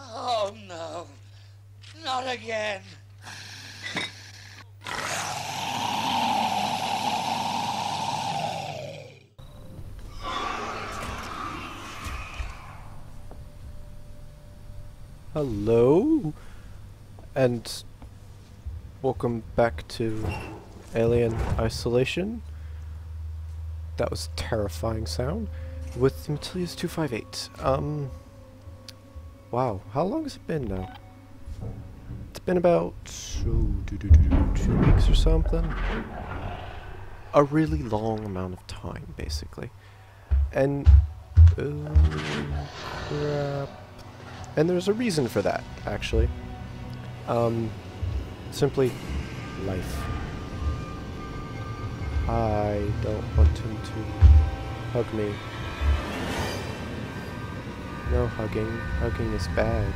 Oh no, not again. Hello, and welcome back to Alien Isolation. That was terrifying sound. With Mattilius 258. Um, wow, how long has it been now? It's been about oh, two weeks or something. A really long amount of time, basically. And, oh, crap. And there's a reason for that, actually. Um, simply life. I don't want him to hug me. No hugging. Hugging is bad.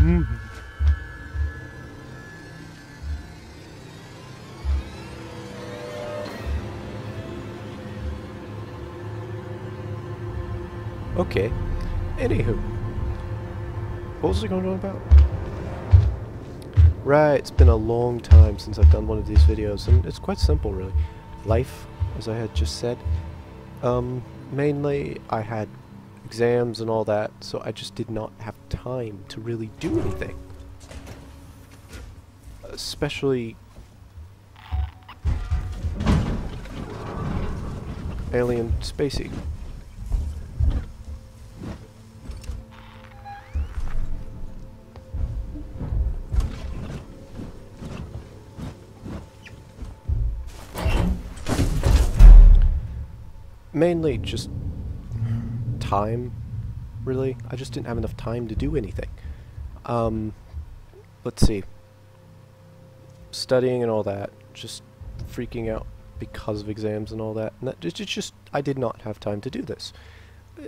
Mm. Okay. Anywho. What was I going on about? Right, it's been a long time since I've done one of these videos, and it's quite simple, really. Life, as I had just said. Um, mainly, I had exams and all that, so I just did not have time to really do anything. Especially... Alien Spacey. Mainly just time, really. I just didn't have enough time to do anything. Um, let's see. Studying and all that, just freaking out because of exams and all that. And that, it's just, I did not have time to do this.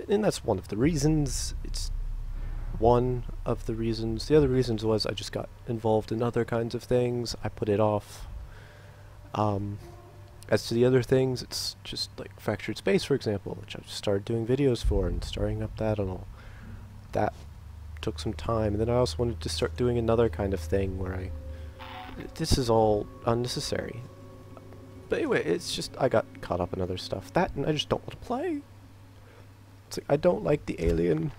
And that's one of the reasons. It's one of the reasons. The other reasons was I just got involved in other kinds of things. I put it off. Um, as to the other things, it's just like Fractured Space, for example, which I've started doing videos for and starting up that and all. That took some time. And then I also wanted to start doing another kind of thing where I... This is all unnecessary. But anyway, it's just I got caught up in other stuff. That and I just don't want to play. It's like I don't like the alien.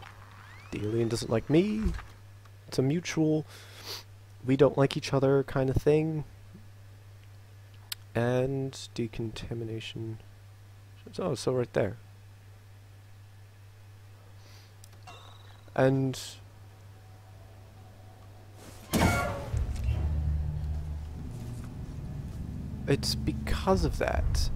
The alien doesn't like me. It's a mutual we don't like each other kind of thing and decontamination. Oh, so right there. And it's because of that.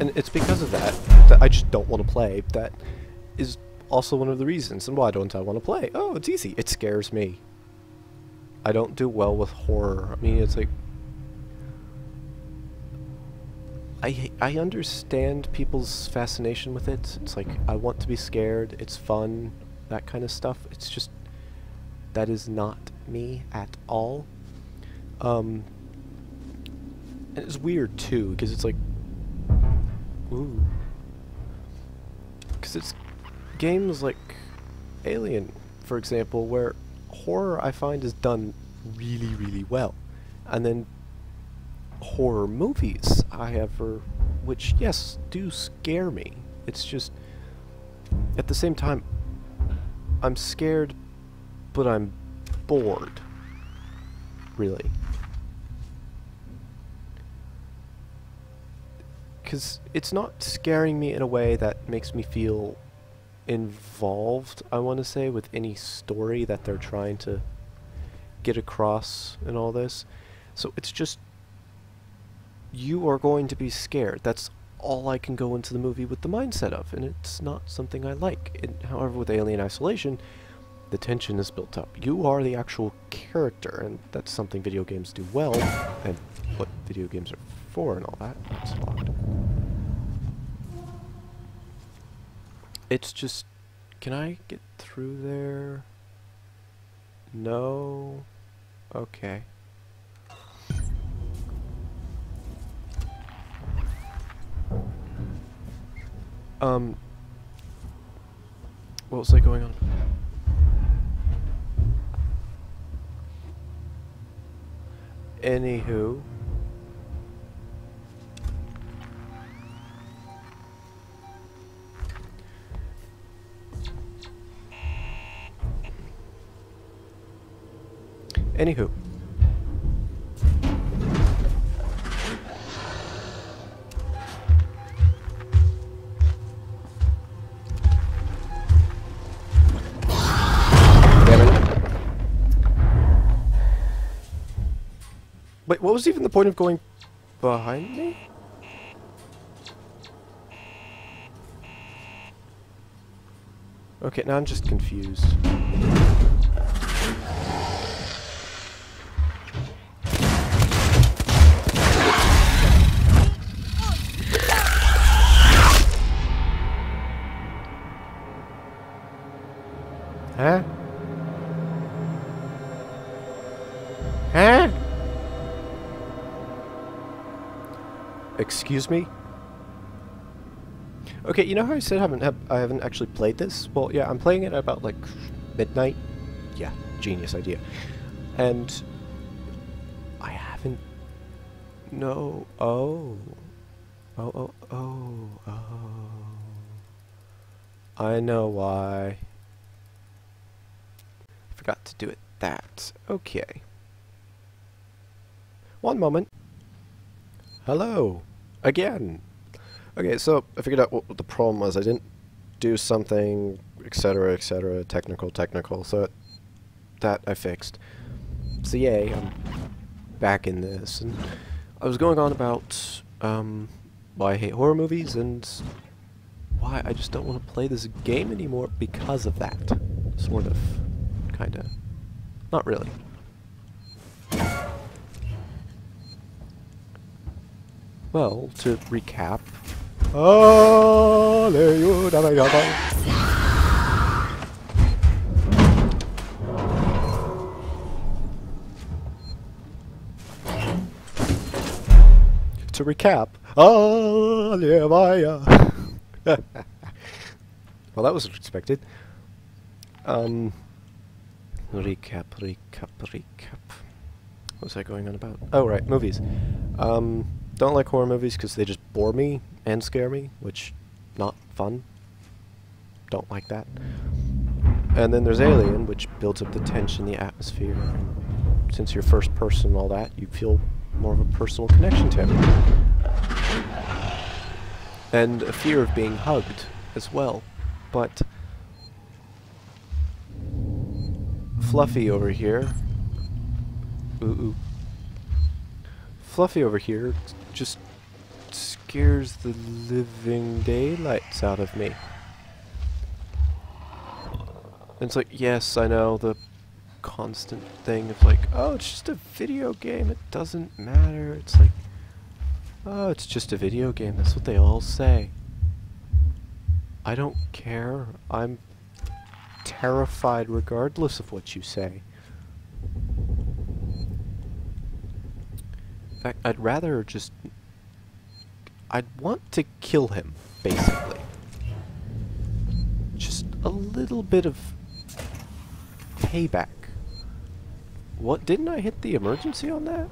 And it's because of that that I just don't want to play. That is also one of the reasons. And why don't I want to play? Oh, it's easy. It scares me. I don't do well with horror. I mean, it's like... I, I understand people's fascination with it. It's like, I want to be scared. It's fun. That kind of stuff. It's just... That is not me at all. Um... And it's weird, too, because it's like... Ooh. Because it's games like Alien, for example, where horror I find is done really, really well. And then horror movies, however, which, yes, do scare me. It's just, at the same time, I'm scared, but I'm bored. Really. Because it's not scaring me in a way that makes me feel involved, I want to say, with any story that they're trying to get across and all this. So it's just, you are going to be scared. That's all I can go into the movie with the mindset of, and it's not something I like. And, however, with Alien Isolation, the tension is built up. You are the actual character, and that's something video games do well, and what video games are 4 and all that. That's locked. It's just... Can I get through there? No. Okay. Um... What was going on? Anywho. Anywho. Wait, what was even the point of going behind me? Okay, now I'm just confused. Excuse me? Okay, you know how I said I haven't have, I haven't actually played this? Well, yeah, I'm playing it at about like midnight. Yeah, genius idea. And I haven't no oh. Oh oh oh oh. I know why. Forgot to do it that. Okay. One moment. Hello. Again. Okay, so I figured out what the problem was. I didn't do something, etc., etc., technical, technical, so that I fixed. So yay, I'm back in this. And I was going on about um, why I hate horror movies and why I just don't want to play this game anymore because of that. Sort of. Kinda. Not really. Well, to recap. To recap. well, that was expected. Um, recap, recap, recap. What was I going on about? Oh, right, movies. Um, don't like horror movies because they just bore me and scare me, which, not fun. Don't like that. And then there's Alien, which builds up the tension, the atmosphere. Since you're first person and all that, you feel more of a personal connection to him. And a fear of being hugged as well. But Fluffy over here. Ooh, ooh. Fluffy over here just scares the living daylights out of me. And it's like, yes, I know the constant thing of like, oh, it's just a video game, it doesn't matter. It's like, oh, it's just a video game, that's what they all say. I don't care. I'm terrified regardless of what you say. In fact, I'd rather just... I'd want to kill him, basically. Just a little bit of payback. What, didn't I hit the emergency on that?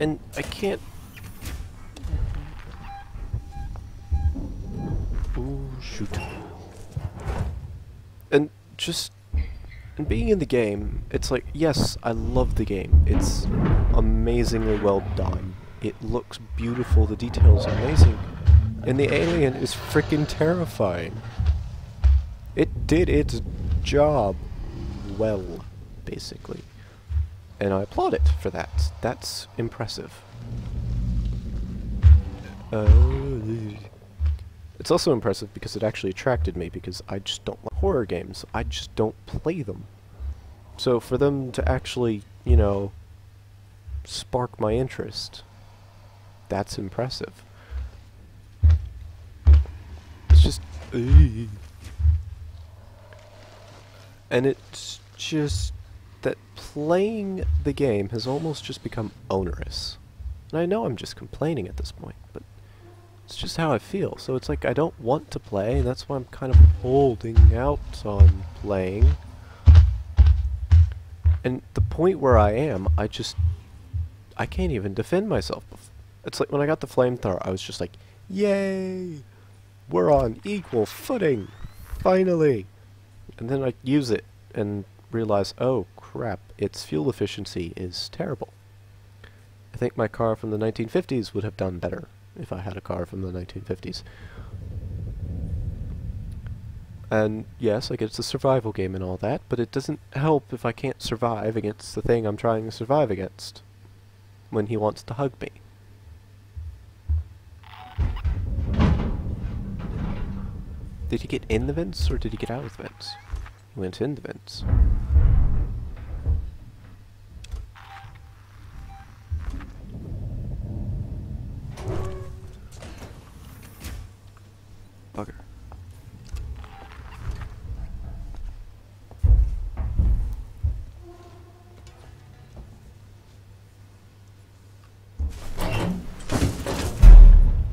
And I can't... Ooh, shoot. And just... And being in the game, it's like, yes, I love the game. It's amazingly well done. It looks beautiful, the details are amazing. And the alien is freaking terrifying. It did its job well, basically. And I applaud it for that. That's impressive. Uh, it's also impressive because it actually attracted me because I just don't like horror games. I just don't play them. So for them to actually, you know, spark my interest, that's impressive. It's just... And it's just that playing the game has almost just become onerous. And I know I'm just complaining at this point, but it's just how I feel. So it's like I don't want to play, and that's why I'm kind of holding out on playing. And the point where I am, I just... I can't even defend myself. It's like when I got the flamethrower, I was just like, Yay! We're on equal footing! Finally! And then I use it and realize, oh crap, its fuel efficiency is terrible. I think my car from the 1950s would have done better if I had a car from the 1950s. And yes, like it's a survival game and all that, but it doesn't help if I can't survive against the thing I'm trying to survive against when he wants to hug me. Did he get in the vents or did he get out of the vents? He went in the vents. Bugger.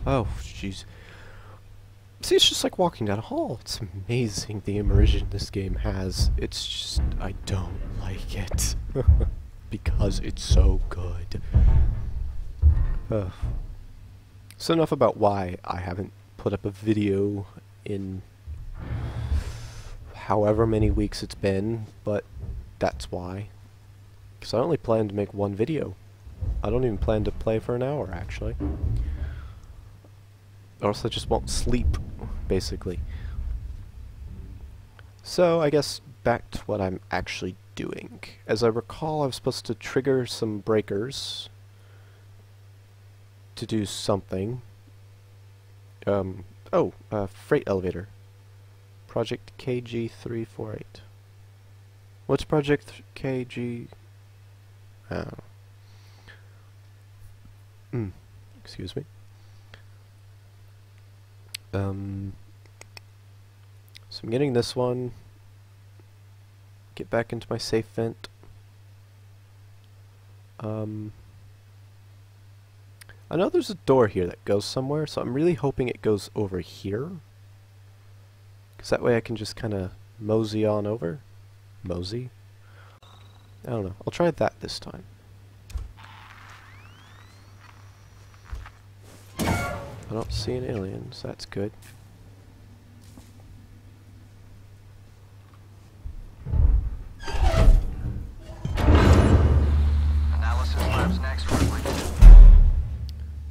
Oh, jeez. See, it's just like walking down a hall. It's amazing the immersion this game has. It's just, I don't like it. because it's so good. Uh, so enough about why I haven't put up a video in however many weeks it's been, but that's why. Because I only plan to make one video. I don't even plan to play for an hour, actually. Or else I just won't sleep, basically. So, I guess back to what I'm actually doing. As I recall, I was supposed to trigger some breakers to do something. Um, oh, uh, freight elevator. Project KG348. What's Project KG? Oh. Hmm. Excuse me. Um, so I'm getting this one. Get back into my safe vent. Um, I know there's a door here that goes somewhere, so I'm really hoping it goes over here. Because that way I can just kind of mosey on over. Mosey? I don't know. I'll try that this time. I don't see an alien, so That's good.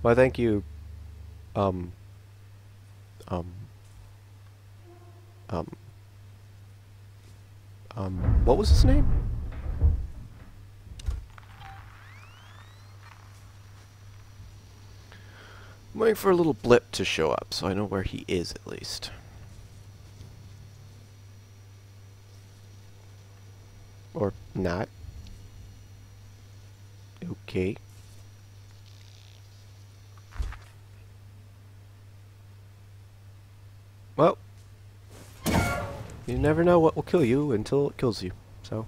Why, thank you. Um. Um. Um. Um. What was his name? I'm waiting for a little blip to show up so I know where he is at least. Or not. Okay. Well, you never know what will kill you until it kills you, so.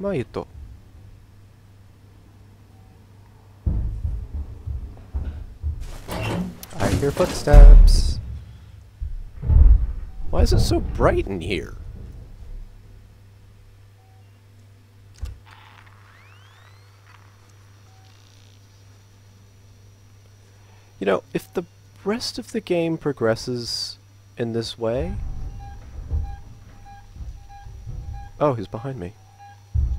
Maito. I hear footsteps. Why is it so bright in here? You know, if the rest of the game progresses in this way... Oh, he's behind me.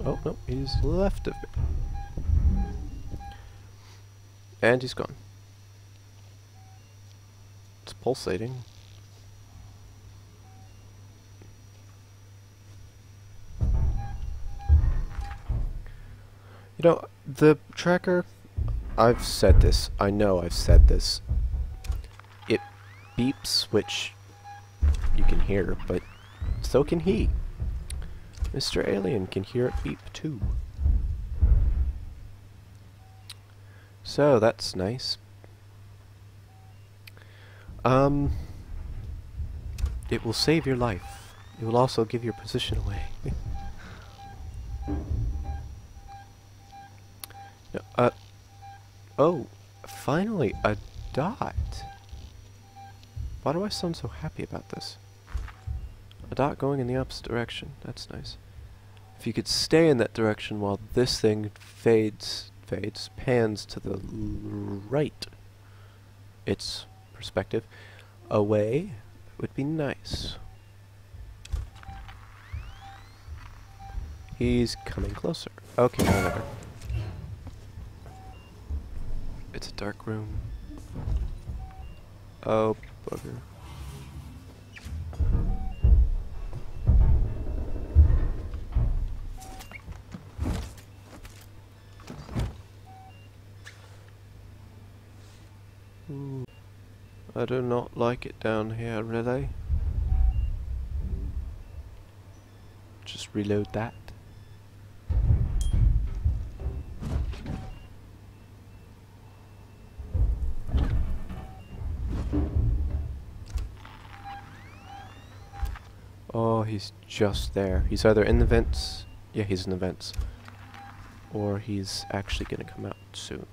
Oh, no, he's left of me. And he's gone. It's pulsating. You know, the tracker, I've said this, I know I've said this. It beeps, which you can hear, but so can he. Mr. Alien can hear it beep too. So that's nice. Um, it will save your life. It will also give your position away. No, uh, oh, finally, a dot. Why do I sound so happy about this? A dot going in the opposite direction. That's nice. If you could stay in that direction while this thing fades, fades, pans to the right, its perspective, away, would be nice. He's coming closer. Okay, whatever. It's a dark room. Oh, bugger. I do not like it down here, really. Just reload that. He's just there. He's either in the vents. Yeah, he's in the vents. Or he's actually gonna come out soon.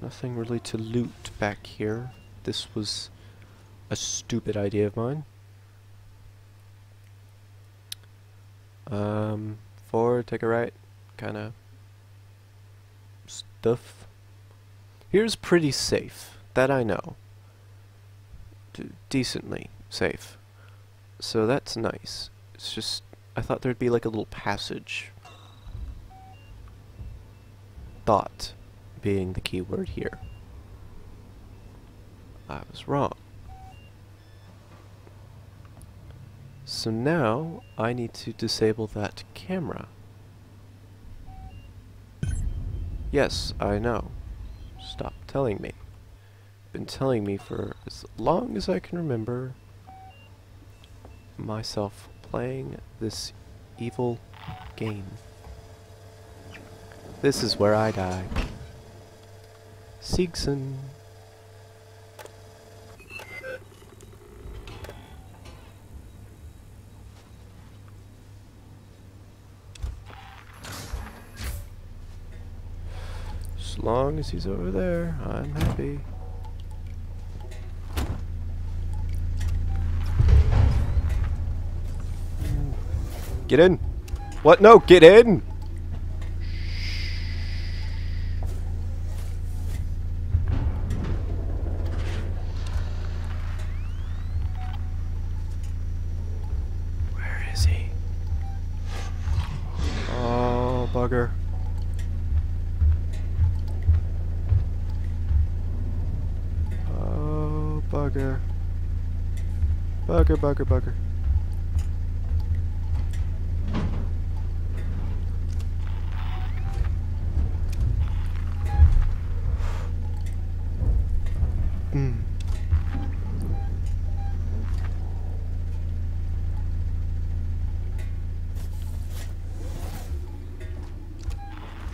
Nothing really to loot back here. This was a stupid idea of mine. Um, forward, take a right, kind of stuff. Here's pretty safe, that I know. D decently safe. So that's nice. It's just, I thought there'd be like a little passage. Thought being the key word here. I was wrong. So now I need to disable that camera. Yes, I know. Stop telling me. Been telling me for as long as I can remember myself playing this evil game. This is where I die. Seegson. Long as he's over there, I'm happy. Get in! What? No, get in! Where is he? Oh, bugger. Bugger. Bugger, bugger, bugger. Hmm.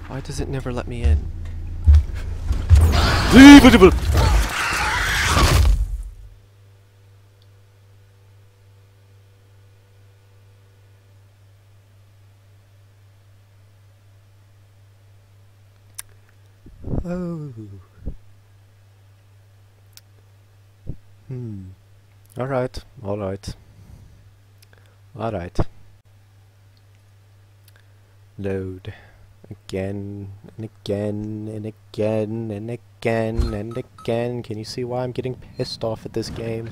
Why does it never let me in? Oh. Hmm. Alright, alright. Alright. Load. Again, and again, and again, and again, and again. Can you see why I'm getting pissed off at this game?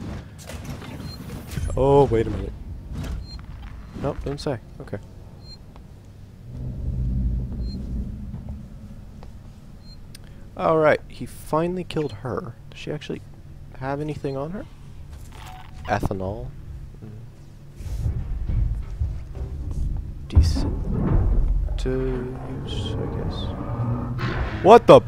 Oh, wait a minute. Nope, didn't say. Okay. Alright, he finally killed her. Does she actually have anything on her? Ethanol. Mm. Decent. to use, I guess. What the?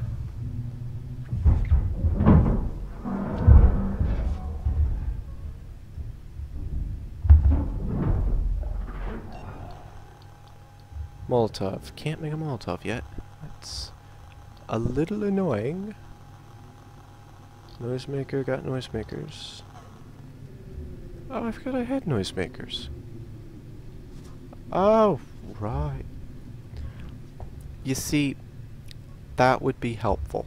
Molotov. Can't make a Molotov yet. That's a little annoying. Noisemaker, got noisemakers. Oh, I forgot I had noisemakers. Oh, right. You see, that would be helpful.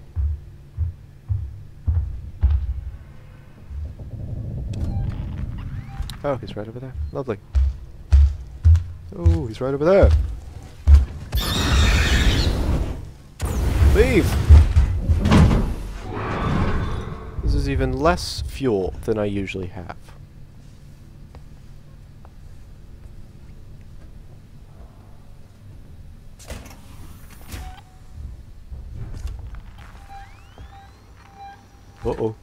Oh, he's right over there. Lovely. Oh, he's right over there. Leave! This is even less fuel than I usually have. Uh-oh.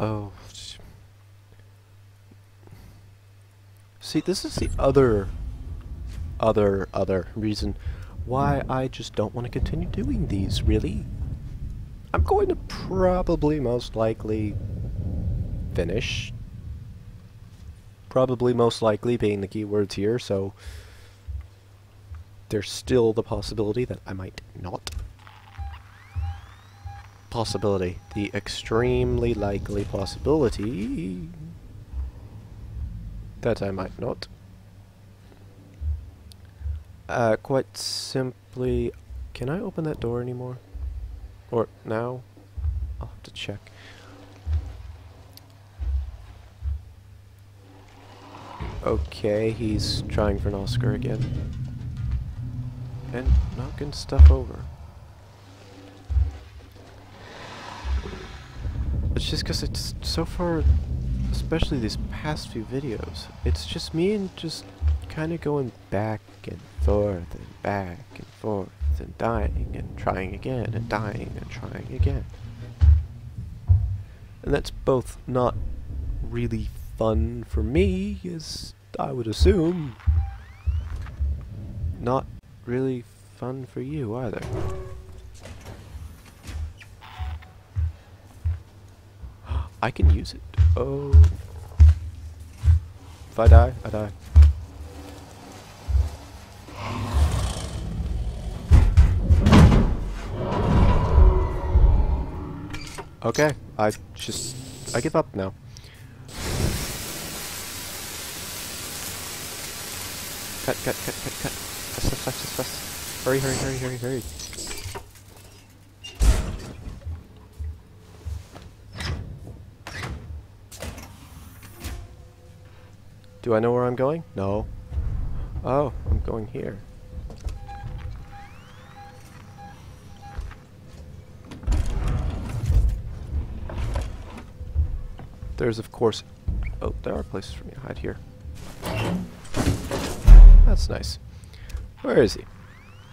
Oh. See, this is the other, other, other reason why I just don't want to continue doing these, really. I'm going to probably most likely finish. Probably most likely being the keywords here, so there's still the possibility that I might not. Possibility. The extremely likely possibility that I might not. Uh, quite simply, can I open that door anymore? Or now? I'll have to check. Okay, he's trying for an Oscar again. And knocking stuff over. It's just because it's so far, especially these past few videos, it's just me and just kind of going back and forth and back and forth and dying and trying again and dying and trying again. And that's both not really fun for me, as I would assume, not really fun for you either. I can use it. Oh. If I die, I die. Okay, I just... I give up now. Cut, cut, cut, cut, cut. Fast, fast, fast, fast. Hurry, hurry, hurry, hurry, hurry. Do I know where I'm going? No. Oh, I'm going here. There's of course... Oh, there are places for me to hide here. That's nice. Where is he?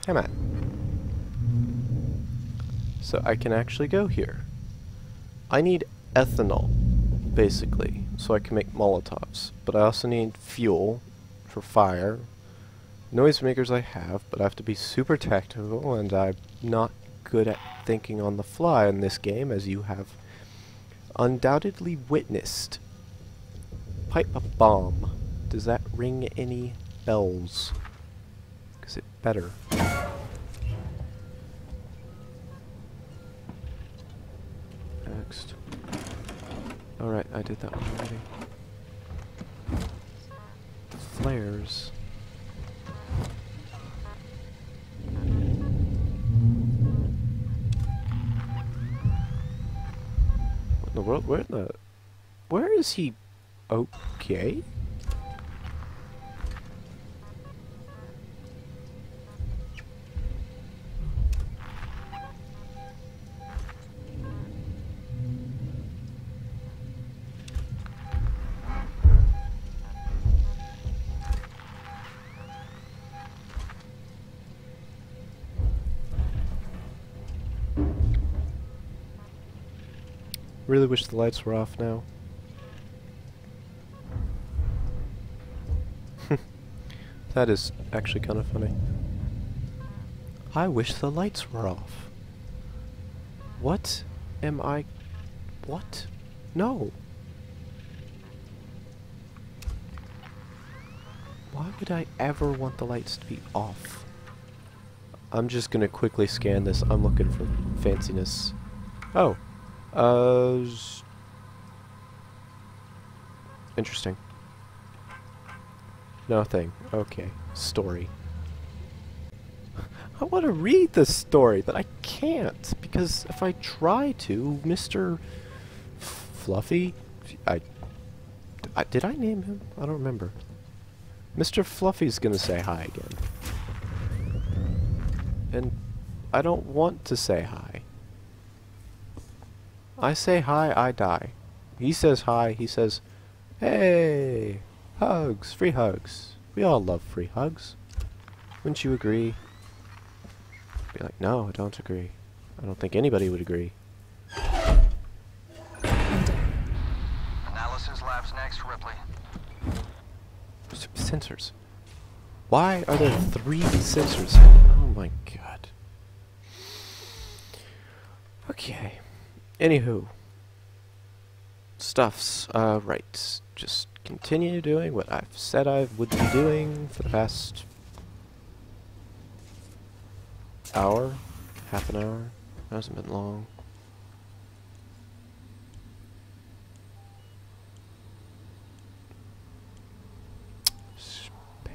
Come on. So I can actually go here. I need ethanol, basically, so I can make Molotovs. But I also need fuel for fire. Noisemakers I have, but I have to be super tactical, and I'm not good at thinking on the fly in this game, as you have undoubtedly witnessed. Pipe a bomb. Does that ring any bells? Because it better. Next. Alright, I did that one already. Flares. Where in the... Where is he? Okay. Really wish the lights were off now. That is actually kind of funny. I wish the lights were off. What am I... What? No. Why would I ever want the lights to be off? I'm just gonna quickly scan this. I'm looking for fanciness. Oh. Uh... Interesting. Nothing. Okay. Story. I want to read the story, but I can't because if I try to, Mr. Fluffy, I, I did I name him? I don't remember. Mr. Fluffy's gonna say hi again, and I don't want to say hi. I say hi, I die. He says hi. He says, "Hey, hugs, free hugs. We all love free hugs. Wouldn't you agree?" Be like, no, I don't agree. I don't think anybody would agree. Analysis labs next, Ripley. S- sensors. Why are there three sensors? Oh my god. Okay. Anywho. Stuffs. Uh, right. Just continue doing what I've said I would be doing for the past hour, half an hour. It Hasn't been long.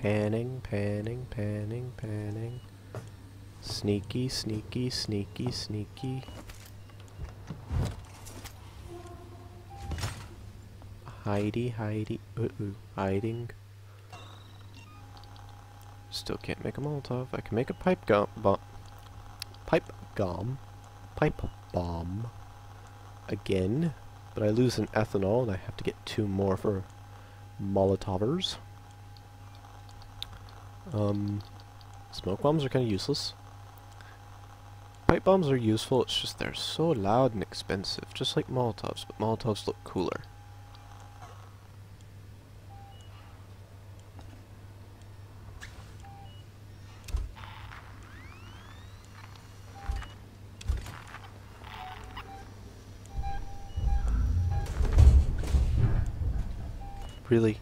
Panning, panning, panning, panning. Sneaky, sneaky, sneaky, sneaky. Heidi, Heidi, uh, uh, hiding. Still can't make a Molotov. I can make a pipe gum, bomb. Pipe gum. Pipe bomb. Again. But I lose an ethanol and I have to get two more for Molotovers. Um, smoke bombs are kind of useless. Pipe bombs are useful, it's just they're so loud and expensive, just like Molotovs, but Molotovs look cooler. Really?